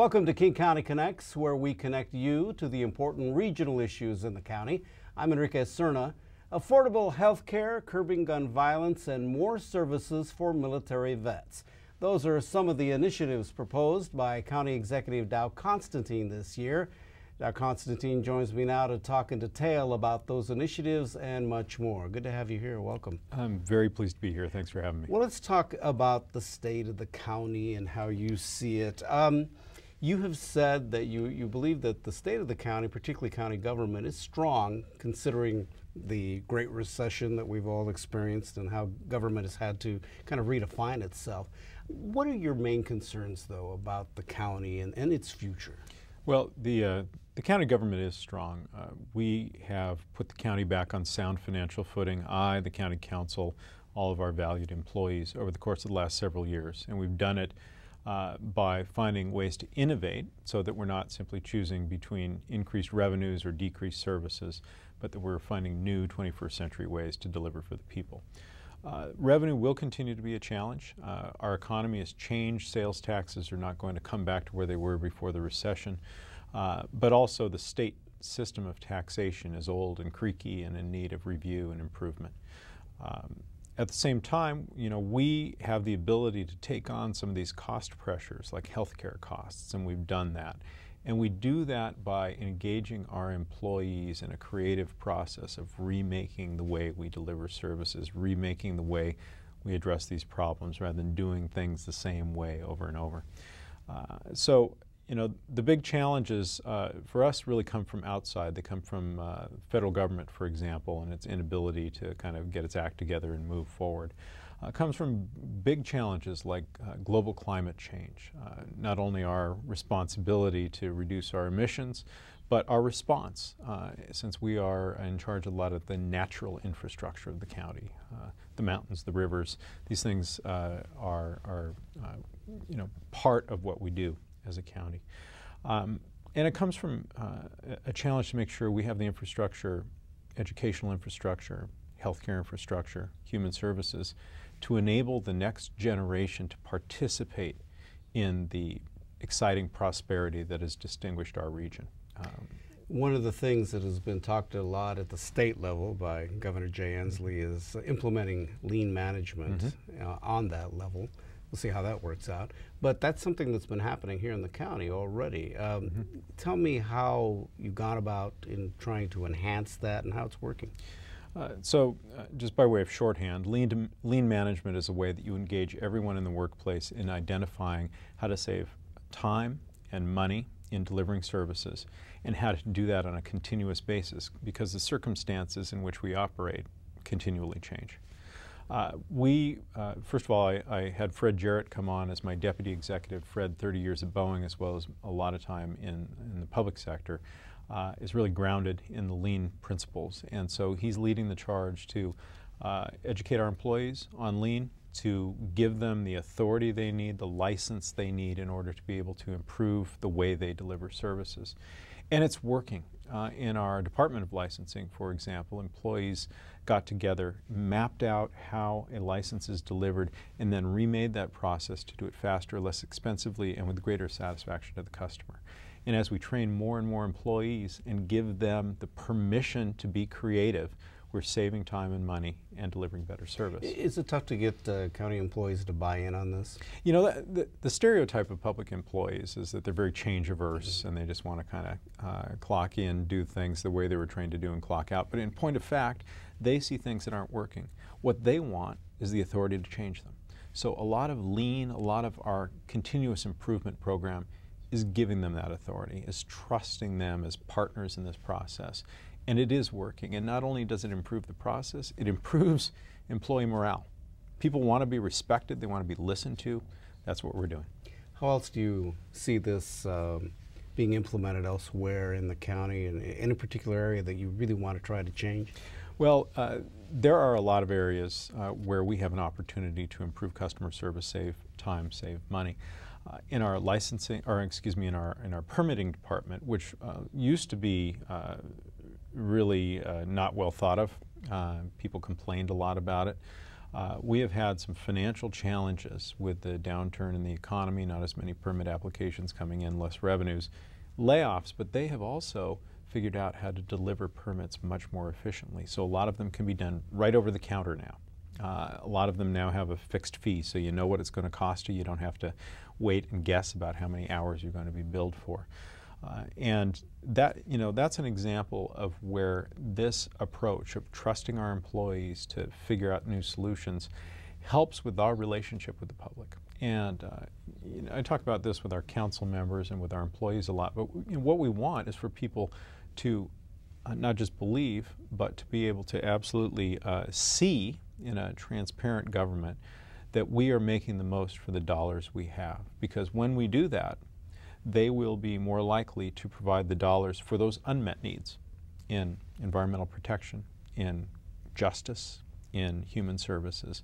Welcome to King County Connects, where we connect you to the important regional issues in the county. I'm Enrique Cerna. Affordable health care, curbing gun violence, and more services for military vets. Those are some of the initiatives proposed by County Executive Dow Constantine this year. Dow Constantine joins me now to talk in detail about those initiatives and much more. Good to have you here. Welcome. I'm very pleased to be here. Thanks for having me. Well, let's talk about the state of the county and how you see it. Um, you have said that you, you believe that the state of the county, particularly county government, is strong considering the Great Recession that we've all experienced and how government has had to kind of redefine itself. What are your main concerns, though, about the county and, and its future? Well, the, uh, the county government is strong. Uh, we have put the county back on sound financial footing. I, the county council, all of our valued employees over the course of the last several years. And we've done it uh, by finding ways to innovate so that we're not simply choosing between increased revenues or decreased services, but that we're finding new 21st century ways to deliver for the people. Uh, revenue will continue to be a challenge. Uh, our economy has changed. Sales taxes are not going to come back to where they were before the recession. Uh, but also the state system of taxation is old and creaky and in need of review and improvement. Um, at the same time, you know, we have the ability to take on some of these cost pressures like healthcare costs, and we've done that. And we do that by engaging our employees in a creative process of remaking the way we deliver services, remaking the way we address these problems rather than doing things the same way over and over. Uh, so, you know, the big challenges uh, for us really come from outside. They come from uh, federal government, for example, and its inability to kind of get its act together and move forward uh, comes from big challenges like uh, global climate change. Uh, not only our responsibility to reduce our emissions, but our response, uh, since we are in charge of a lot of the natural infrastructure of the county, the mountains, the rivers, these things are, are you know, part of what we do as a county. Um, and it comes from a challenge to make sure we have the infrastructure, educational infrastructure, healthcare infrastructure, human services, to enable the next generation to participate in the exciting prosperity that has distinguished our region. Um, one of the things that has been talked a lot at the state level by Governor Jay Inslee is implementing lean management mm -hmm. uh, on that level. We'll see how that works out. But that's something that's been happening here in the county already. Um, mm -hmm. Tell me how you got about in trying to enhance that and how it's working. Uh, so, uh, just by way of shorthand, lean, lean management is a way that you engage everyone in the workplace in identifying how to save time and money in delivering services and how to do that on a continuous basis because the circumstances in which we operate continually change. Uh, we, uh, first of all, I, I, had Fred Jarrett come on as my deputy executive. Fred, 30 years at Boeing, as well as a lot of time in, in the public sector uh, is really grounded in the lean principles. And so he's leading the charge to uh, educate our employees on lean, to give them the authority they need, the license they need in order to be able to improve the way they deliver services. And it's working. Uh, in our Department of Licensing, for example, employees got together, mapped out how a license is delivered, and then remade that process to do it faster, less expensively, and with greater satisfaction to the customer. And as we train more and more employees and give them the permission to be creative, we're saving time and money and delivering better service. Is it tough to get uh, county employees to buy in on this? You know, the, the, the, stereotype of public employees is that they're very change averse and they just want to kind of uh, clock in, do things the way they were trained to do and clock out. But in point of fact, they see things that aren't working. What they want is the authority to change them. So a lot of lean, a lot of our continuous improvement program is giving them that authority, is trusting them as partners in this process. And it is working. And not only does it improve the process, it improves employee morale. People want to be respected, they want to be listened to. That's what we're doing. How else do you see this um, being implemented elsewhere in the county and in a particular area that you really want to try to change? Well, uh, there are a lot of areas uh, where we have an opportunity to improve customer service, save time, save money. Uh, in our licensing, or excuse me, in our in our permitting department, which uh, used to be uh, really uh, not well thought of. Uh, people complained a lot about it. Uh, we have had some financial challenges with the downturn in the economy, not as many permit applications coming in, less revenues, layoffs, but they have also figured out how to deliver permits much more efficiently. So a lot of them can be done right over the counter now. Uh, a lot of them now have a fixed fee, so you know what it's going to cost you. You don't have to wait and guess about how many hours you're going to be billed for. Uh, and that, you know, that's an example of where this approach of trusting our employees to figure out new solutions helps with our relationship with the public. And uh, you know, I talk about this with our council members and with our employees a lot, but you know, what we want is for people to uh, not just believe, but to be able to absolutely uh, see in a transparent government that we are making the most for the dollars we have. Because when we do that, they will be more likely to provide the dollars for those unmet needs in environmental protection, in justice, in human services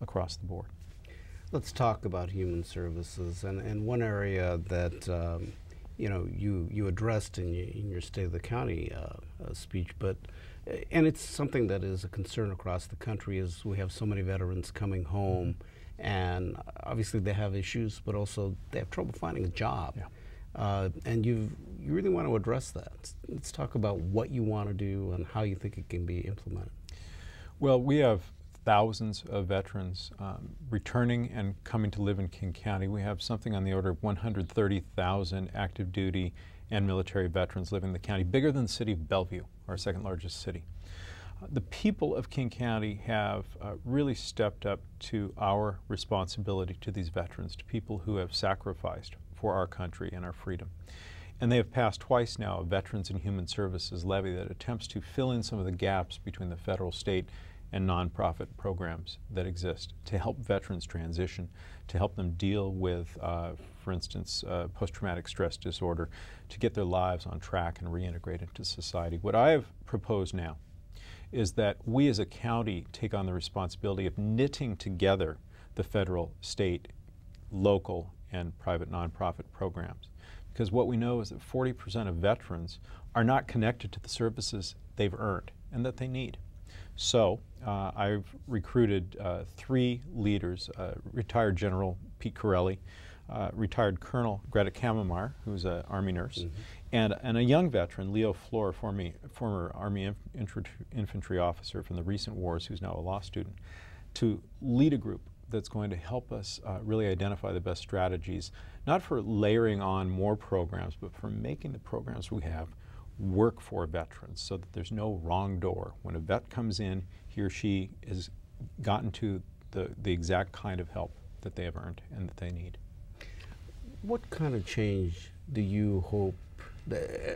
across the board. Let's talk about human services and, and one area that um, you know you you addressed in, your, in your State of the County uh, uh, speech, but and it's something that is a concern across the country is we have so many veterans coming home and obviously they have issues but also they have trouble finding a job yeah. uh, and you you really want to address that let's talk about what you want to do and how you think it can be implemented well we have thousands of veterans um, returning and coming to live in King County. We have something on the order of 130,000 active duty and military veterans living in the county, bigger than the city of Bellevue, our second largest city. The people of King County have uh, really stepped up to our responsibility to these veterans, to people who have sacrificed for our country and our freedom. And they have passed twice now a Veterans and Human Services levy that attempts to fill in some of the gaps between the federal, state, and nonprofit programs that exist to help veterans transition, to help them deal with, uh, for instance, uh, post-traumatic stress disorder, to get their lives on track and reintegrate into society. What I have proposed now is that we as a county take on the responsibility of knitting together the federal, state, local, and private nonprofit programs. Because what we know is that 40% of veterans are not connected to the services they've earned and that they need. So uh, I've recruited uh, three leaders, uh, retired General Pete Chiarelli, uh, retired Colonel Grethe Cammermeyer, who's an Army nurse, mm -hmm. And, and a young veteran, Leo Flor, former, former Army inf infantry officer from the recent wars, who's now a law student, to lead a group that's going to help us uh, really identify the best strategies, not for layering on more programs, but for making the programs we have work for veterans so that there's no wrong door. When a vet comes in, he or she has gotten to the, the exact kind of help that they have earned and that they need. What kind of change do you hope?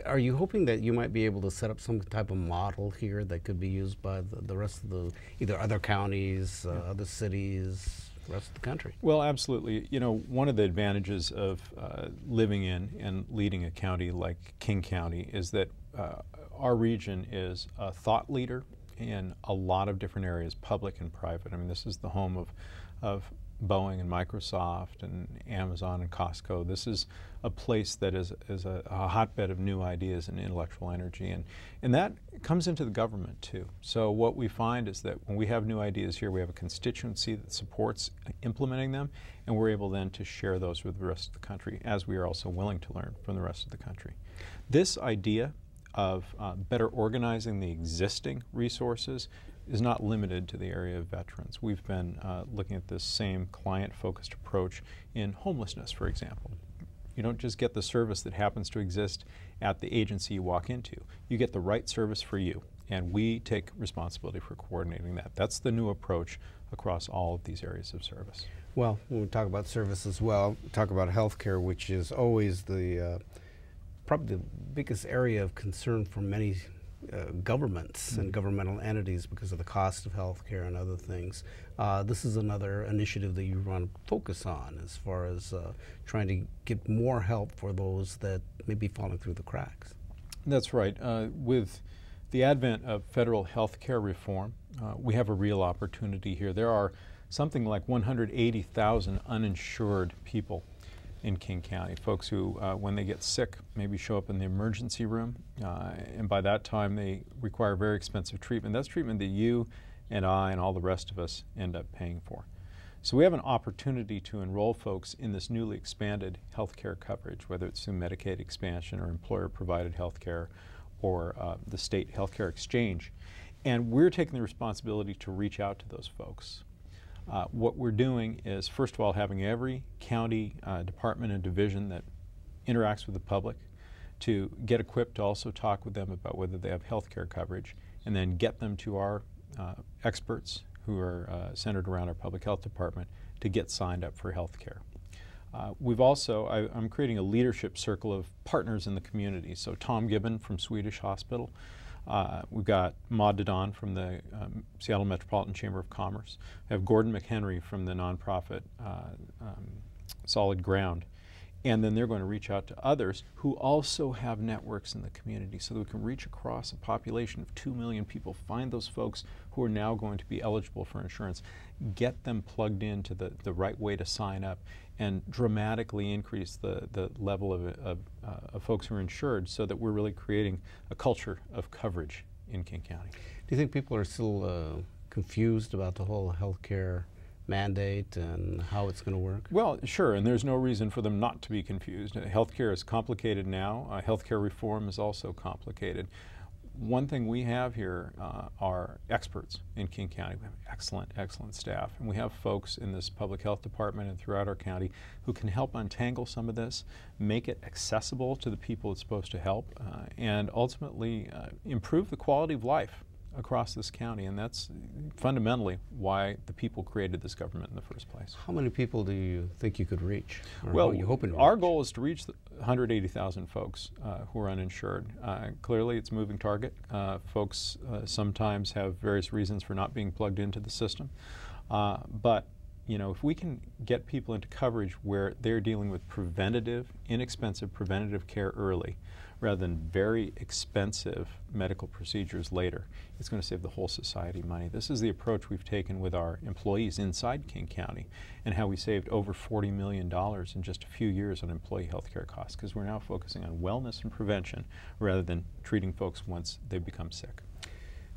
Are you hoping that you might be able to set up some type of model here that could be used by the, the rest of the either other counties, uh, yeah. other cities, rest of the country. Well, absolutely. You know, one of the advantages of uh, living in and leading a county like King County is that uh, our region is a thought leader in a lot of different areas, public and private. I mean, this is the home of, of Boeing and Microsoft and Amazon and Costco. This is a place that is, is a, a, hotbed of new ideas and intellectual energy. And, and that comes into the government too. So what we find is that when we have new ideas here, we have a constituency that supports implementing them, and we're able then to share those with the rest of the country, as we are also willing to learn from the rest of the country. This idea of uh, better organizing the existing resources is not limited to the area of veterans. We've been uh, looking at this same client-focused approach in homelessness, for example. You don't just get the service that happens to exist at the agency you walk into. You get the right service for you, and we take responsibility for coordinating that. That's the new approach across all of these areas of service. Well, when we talk about service as well, we talk about healthcare, which is always the uh, probably the biggest area of concern for many uh, governments mm. and governmental entities because of the cost of health care and other things. Uh, this is another initiative that you want to focus on as far as uh, trying to get more help for those that may be falling through the cracks. That's right. Uh, with the advent of federal health care reform, uh, we have a real opportunity here. There are something like 180,000 uninsured people in King County. Folks who, uh, when they get sick, maybe show up in the emergency room, uh, and by that time they require very expensive treatment. That's treatment that you and I and all the rest of us end up paying for. So we have an opportunity to enroll folks in this newly expanded health care coverage, whether it's through Medicaid expansion or employer-provided health care or uh, the state health care exchange. And we're taking the responsibility to reach out to those folks. Uh, what we're doing is, first of all, having every county uh, department and division that interacts with the public to get equipped to also talk with them about whether they have health care coverage and then get them to our uh, experts who are uh, centered around our public health department to get signed up for health care. Uh, we've also, I, am creating a leadership circle of partners in the community. So Tom Gibbon from Swedish Hospital. Uh, we've got Maud Daudon from the um, Seattle Metropolitan Chamber of Commerce. We have Gordon McHenry from the nonprofit uh, um, Solid Ground and then they're going to reach out to others who also have networks in the community so that we can reach across a population of 2 million people, find those folks who are now going to be eligible for insurance, get them plugged into the, the right way to sign up, and dramatically increase the, the level of, of, uh, of folks who are insured so that we're really creating a culture of coverage in King County. Do you think people are still uh, confused about the whole health care mandate and how it's going to work? Well, sure, and there's no reason for them not to be confused. Uh, healthcare is complicated now. Uh, healthcare reform is also complicated. One thing we have here uh, are experts in King County. We have excellent, excellent staff. And we have folks in this public health department and throughout our county who can help untangle some of this, make it accessible to the people it's supposed to help, uh, and ultimately uh, improve the quality of life across this county, and that's fundamentally why the people created this government in the first place. How many people do you think you could reach? well, you hoping our reach? goal is to reach 180,000 folks uh, who are uninsured. Uh, clearly, it's a moving target. Uh, folks uh, sometimes have various reasons for not being plugged into the system, uh, but you know, if we can get people into coverage where they're dealing with preventative, inexpensive preventative care early, rather than very expensive medical procedures later. It's going to save the whole society money. This is the approach we've taken with our employees inside King County and how we saved over $40 million in just a few years on employee health care costs because we're now focusing on wellness and prevention rather than treating folks once they become sick.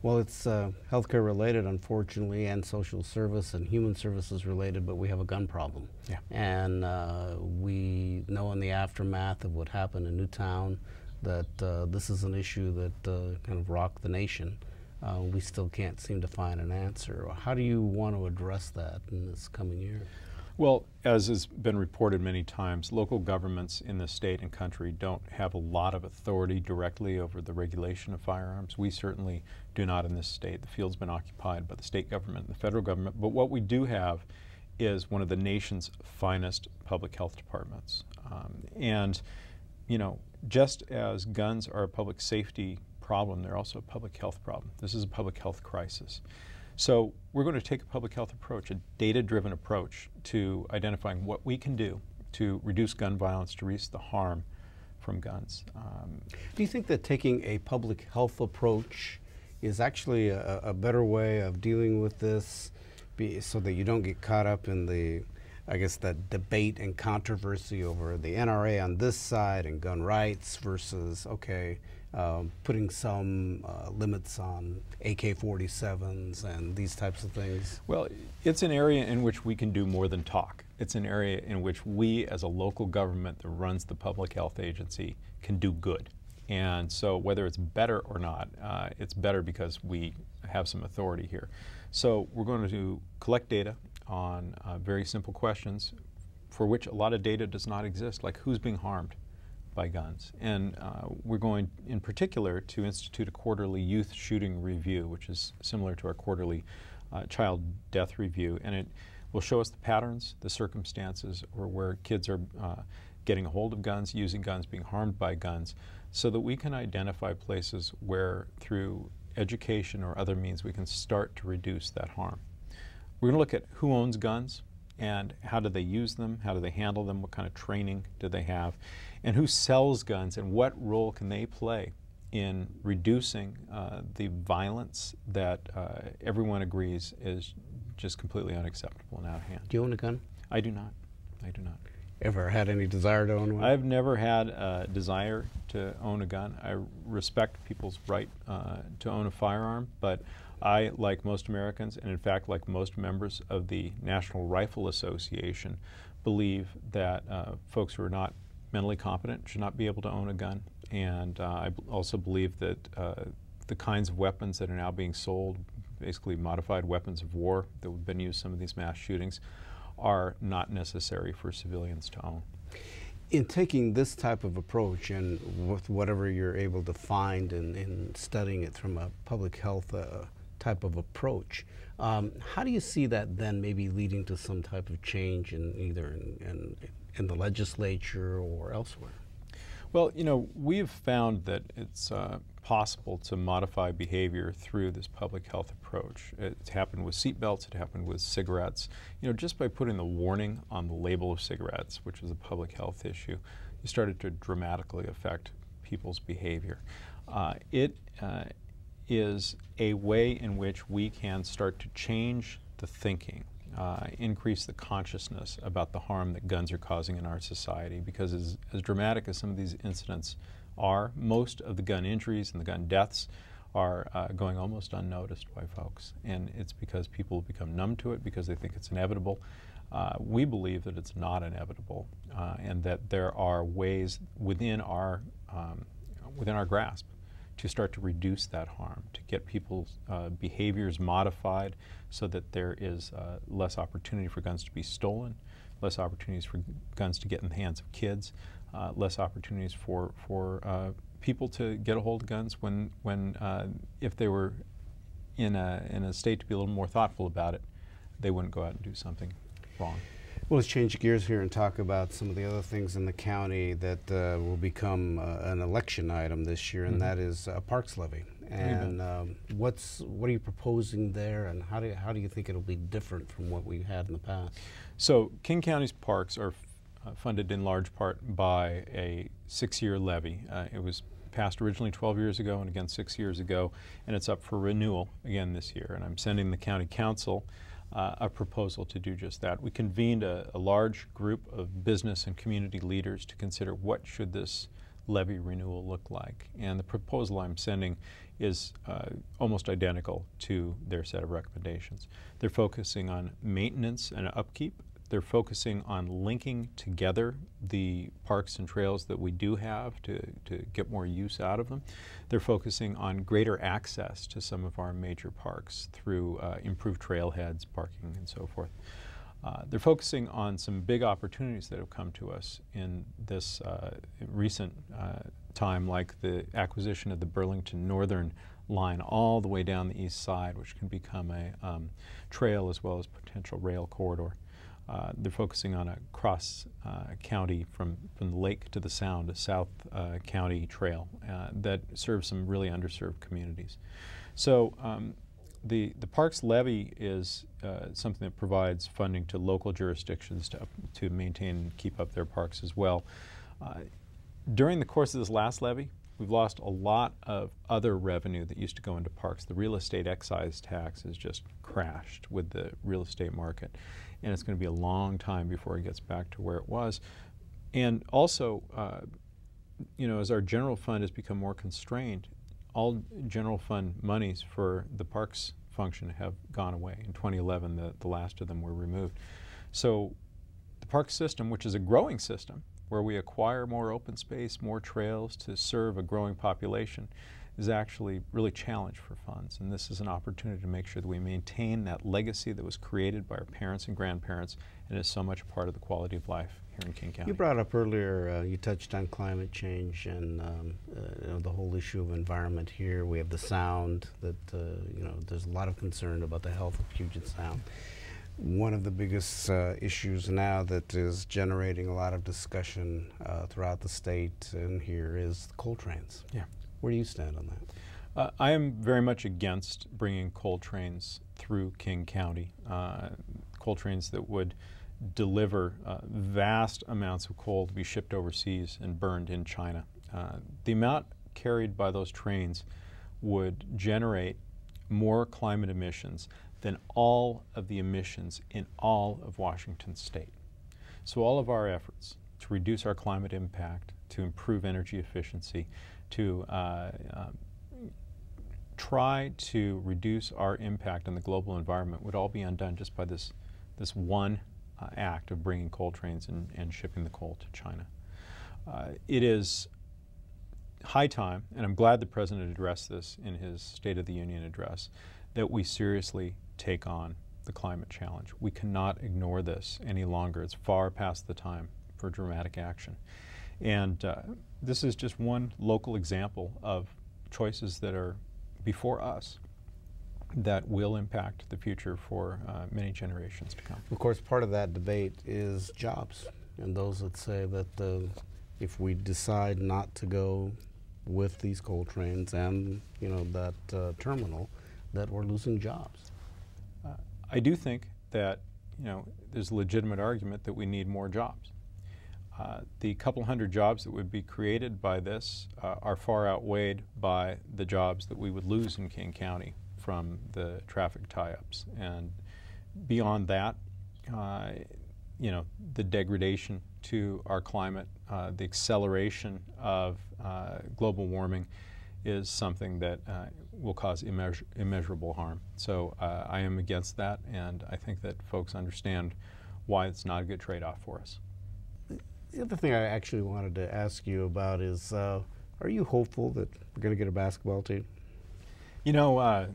Well, it's uh, healthcare related, unfortunately, and social service and human services related, but we have a gun problem. Yeah. And uh, we know in the aftermath of what happened in Newtown, that uh, this is an issue that uh, kind of rocked the nation. Uh, we still can't seem to find an answer. How do you want to address that in this coming year? Well, as has been reported many times, local governments in the state and country don't have a lot of authority directly over the regulation of firearms. We certainly do not in this state. The field's been occupied by the state government and the federal government. But what we do have is one of the nation's finest public health departments. Um, and, you know, just as guns are a public safety problem, they're also a public health problem. This is a public health crisis. So we're going to take a public health approach, a data-driven approach to identifying what we can do to reduce gun violence, to reduce the harm from guns. Um, do you think that taking a public health approach is actually a, a better way of dealing with this be, so that you don't get caught up in the I guess that debate and controversy over the NRA on this side and gun rights versus okay, um, putting some uh, limits on AK-47s and these types of things? Well, it's an area in which we can do more than talk. It's an area in which we, as a local government that runs the public health agency, can do good. And so, whether it's better or not, uh, it's better because we have some authority here. So, we're going to collect data on uh, very simple questions for which a lot of data does not exist, like who's being harmed by guns. And uh, we're going, in particular, to institute a quarterly youth shooting review, which is similar to our quarterly uh, child death review. And it will show us the patterns, the circumstances, or where kids are uh, getting a hold of guns, using guns, being harmed by guns, so that we can identify places where, through education or other means, we can start to reduce that harm. We're going to look at who owns guns and how do they use them, how do they handle them, what kind of training do they have, and who sells guns and what role can they play in reducing uh, the violence that uh, everyone agrees is just completely unacceptable and out of hand. Do you own a gun? I do not. I do not. Ever had any desire to own one? I've never had a desire to own a gun. I respect people's right uh, to own a firearm, but I, like most Americans, and in fact, like most members of the National Rifle Association, believe that uh, folks who are not mentally competent should not be able to own a gun. And uh, I also believe that uh, the kinds of weapons that are now being sold, basically modified weapons of war that have been used in some of these mass shootings, are not necessary for civilians to own. In taking this type of approach and with whatever you're able to find in, in studying it from a public health uh, type of approach, um, how do you see that then maybe leading to some type of change in either in, in, in the legislature or elsewhere? Well, you know, we've found that it's uh, possible to modify behavior through this public health approach. It's happened with seatbelts, it happened with cigarettes. You know, just by putting the warning on the label of cigarettes, which is a public health issue, you started to dramatically affect people's behavior. Uh, it uh, is a way in which we can start to change the thinking uh, increase the consciousness about the harm that guns are causing in our society because as, as dramatic as some of these incidents are, most of the gun injuries and the gun deaths are uh, going almost unnoticed by folks. And it's because people become numb to it because they think it's inevitable. Uh, we believe that it's not inevitable uh, and that there are ways within our, um, within our grasp to start to reduce that harm, to get people's uh, behaviors modified so that there is uh, less opportunity for guns to be stolen, less opportunities for guns to get in the hands of kids, uh, less opportunities for, for uh, people to get a hold of guns when, when uh, if they were in a, in a state to be a little more thoughtful about it, they wouldn't go out and do something wrong. Well, let's change gears here and talk about some of the other things in the county that uh, will become uh, an election item this year, and mm -hmm. that is a parks levy. And um, what's what are you proposing there, and how do you, how do you think it'll be different from what we've had in the past? So, King County's parks are uh, funded in large part by a six-year levy. Uh, it was passed originally 12 years ago and again six years ago, and it's up for renewal again this year. And I'm sending the county council uh, a proposal to do just that. We convened a, a, large group of business and community leaders to consider what should this levy renewal look like. And the proposal I'm sending is uh, almost identical to their set of recommendations. They're focusing on maintenance and upkeep they're focusing on linking together the parks and trails that we do have to, to get more use out of them. They're focusing on greater access to some of our major parks through uh, improved trailheads, parking, and so forth. Uh, they're focusing on some big opportunities that have come to us in this uh, recent uh, time, like the acquisition of the Burlington Northern line all the way down the east side, which can become a um, trail as well as potential rail corridor. Uh, they're focusing on a cross uh, county from, from the lake to the sound, a south uh, county trail uh, that serves some really underserved communities. So um, the, the parks levy is uh, something that provides funding to local jurisdictions to, to maintain and keep up their parks as well. during the course of this last levy, we've lost a lot of other revenue that used to go into parks. The real estate excise tax has just crashed with the real estate market and it's going to be a long time before it gets back to where it was. And also, uh, you know, as our general fund has become more constrained, all general fund monies for the parks function have gone away. In 2011, the, the last of them were removed. So the park system, which is a growing system, where we acquire more open space, more trails to serve a growing population, is actually really challenged for funds. And this is an opportunity to make sure that we maintain that legacy that was created by our parents and grandparents and is so much a part of the quality of life here in King County. You brought up earlier, uh, you touched on climate change and um, uh, you know, the whole issue of environment here. We have the sound that, uh, you know, there's a lot of concern about the health of Puget Sound. One of the biggest uh, issues now that is generating a lot of discussion uh, throughout the state and here is the coal trains. Yeah. Where do you stand on that? Uh, I am very much against bringing coal trains through King County. Uh, coal trains that would deliver uh, vast amounts of coal to be shipped overseas and burned in China. Uh, the amount carried by those trains would generate more climate emissions than all of the emissions in all of Washington state. So all of our efforts to reduce our climate impact, to improve energy efficiency, to uh, uh, try to reduce our impact on the global environment would all be undone just by this, this one uh, act of bringing coal trains and, and shipping the coal to China. Uh, it is high time, and I'm glad the President addressed this in his State of the Union address, that we seriously take on the climate challenge. We cannot ignore this any longer. It's far past the time for dramatic action. And uh, this is just one local example of choices that are before us that will impact the future for uh, many generations to come. Of course, part of that debate is jobs, and those that say that uh, if we decide not to go with these coal trains and you know that uh, terminal, that we're losing jobs. Uh, I do think that you know there's a legitimate argument that we need more jobs. Uh, the couple hundred jobs that would be created by this uh, are far outweighed by the jobs that we would lose in King County from the traffic tie-ups. And beyond that, uh, you know, the degradation to our climate, uh, the acceleration of uh, global warming is something that uh, will cause immeasur immeasurable harm. So I am against that, and I think that folks understand why it's not a good trade-off for us. The other thing I actually wanted to ask you about is, uh, are you hopeful that we're going to get a basketball team? You know, uh,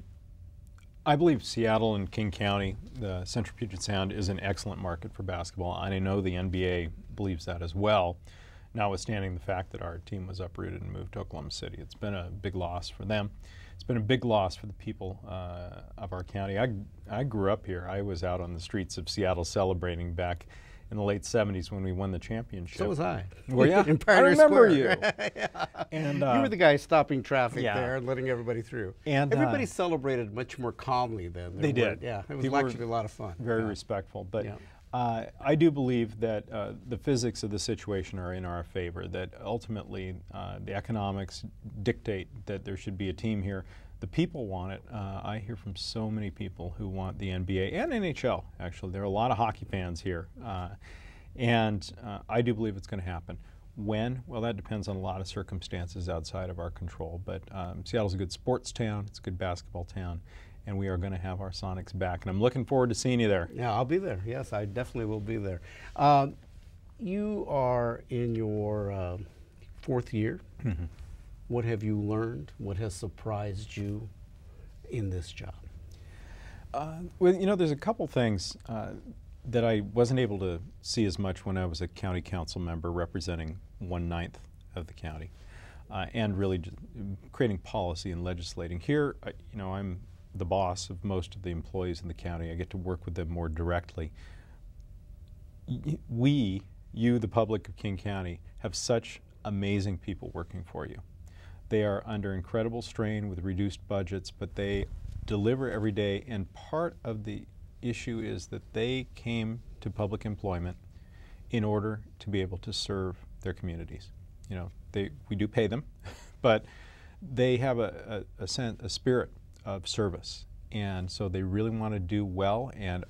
I believe Seattle and King County, the Central Puget Sound, is an excellent market for basketball, and I know the NBA believes that as well, notwithstanding the fact that our team was uprooted and moved to Oklahoma City. It's been a big loss for them. It's been a big loss for the people uh, of our county. I, I grew up here. I was out on the streets of Seattle celebrating back in the late 70s when we won the championship. So was I. Well, yeah, in I remember Square. you. yeah. And uh, you were the guy stopping traffic yeah. there and letting everybody through. And everybody uh, celebrated much more calmly then. They did. Yeah, it was People actually a lot of fun. Very yeah. respectful, but. Yeah. Uh, I do believe that uh, the physics of the situation are in our favor, that ultimately uh, the economics dictate that there should be a team here. The people want it. Uh, I hear from so many people who want the NBA and NHL, actually. There are a lot of hockey fans here. Uh, and uh, I do believe it's going to happen. When? Well, that depends on a lot of circumstances outside of our control. But um, Seattle's a good sports town, it's a good basketball town, and we are going to have our Sonics back. And I'm looking forward to seeing you there. Yeah, I'll be there. Yes, I definitely will be there. Uh, you are in your uh, fourth year. Mm-hmm. What have you learned? What has surprised you in this job? Uh, well, you know, there's a couple things uh, that I wasn't able to see as much when I was a county council member representing one ninth of the county, uh, and really creating policy and legislating. Here, you know, I'm the boss of most of the employees in the county. I get to work with them more directly. We, you, the public of King County, have such amazing people working for you. They are under incredible strain with reduced budgets, but they deliver every day, and part of the issue is that they came to public employment in order to be able to serve their communities. You know, they, we do pay them, but they have a, a, a, sense, a spirit of service. And so they really want to do well, and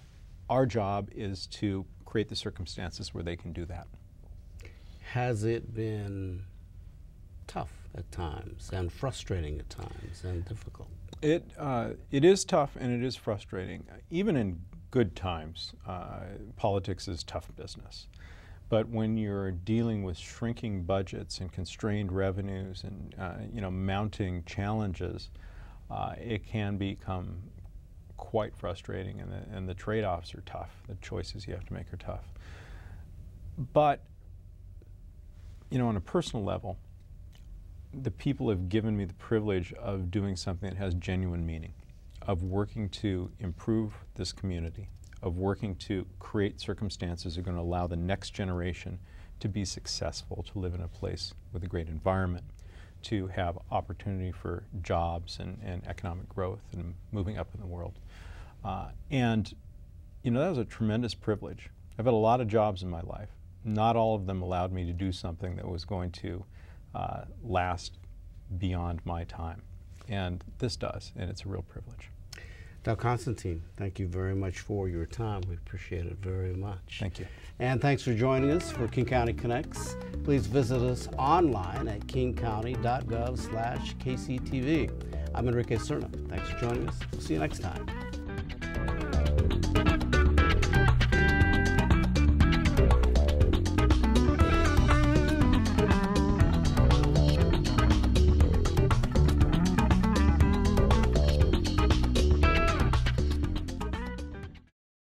our job is to create the circumstances where they can do that. Has it been tough at times and frustrating at times and difficult? It, uh, it is tough and it is frustrating. Even in good times, uh, politics is tough business. But when you're dealing with shrinking budgets and constrained revenues and uh, you know mounting challenges, uh, it can become quite frustrating, and the, and the trade-offs are tough. The choices you have to make are tough. But you know, on a personal level, the people have given me the privilege of doing something that has genuine meaning, of working to improve this community, of working to create circumstances that are going to allow the next generation to be successful, to live in a place with a great environment, to have opportunity for jobs and, and economic growth and moving up in the world. Uh, and, you know, that was a tremendous privilege. I've had a lot of jobs in my life. Not all of them allowed me to do something that was going to uh, last beyond my time. And this does, and it's a real privilege. Dow, Constantine, thank you very much for your time. We appreciate it very much. Thank you. And thanks for joining us for King County Connects. Please visit us online at kingcounty.gov slash kctv. I'm Enrique Cerna. Thanks for joining us. We'll see you next time.